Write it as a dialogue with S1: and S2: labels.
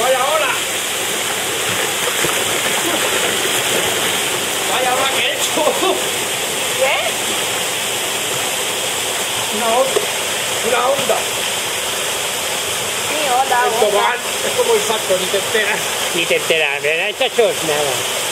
S1: Vaya ola. Vaya ola que he hecho.
S2: ¿Qué?
S1: Una onda. Una onda.
S2: Sí, hola,
S1: El es como el salto, ni te enteras.
S3: Ni te enteras, ¿verdad, chachos? Nada.